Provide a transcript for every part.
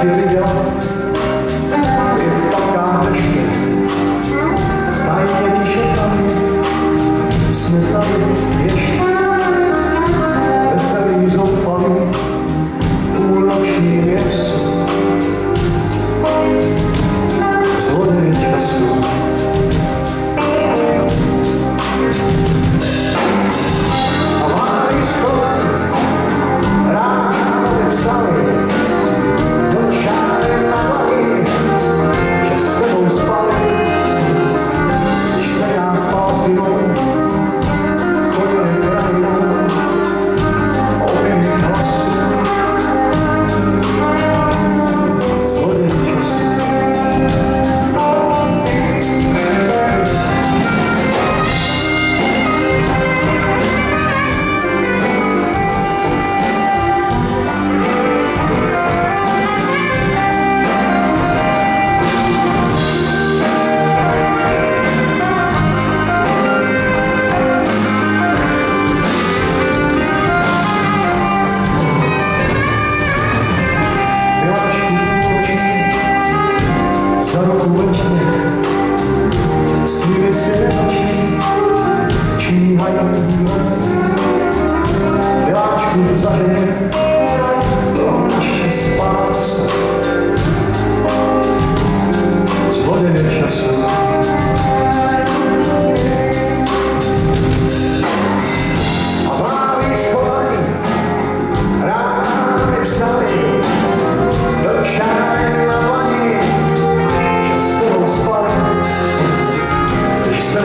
Obrigado.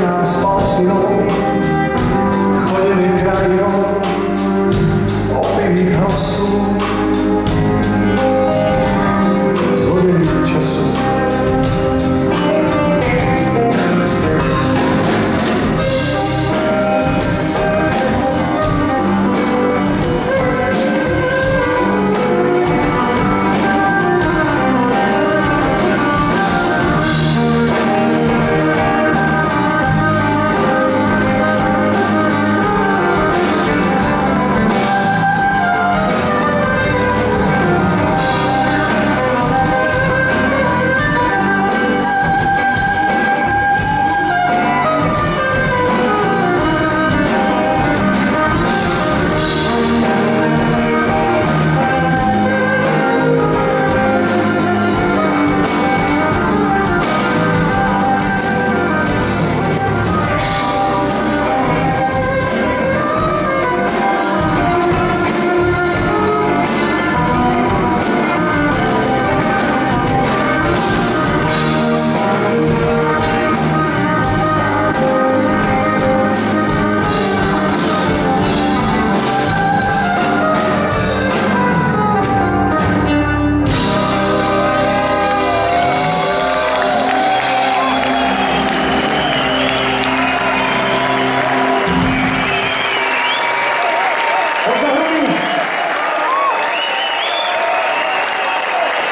nas posso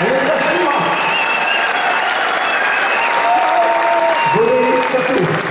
Zdraví času.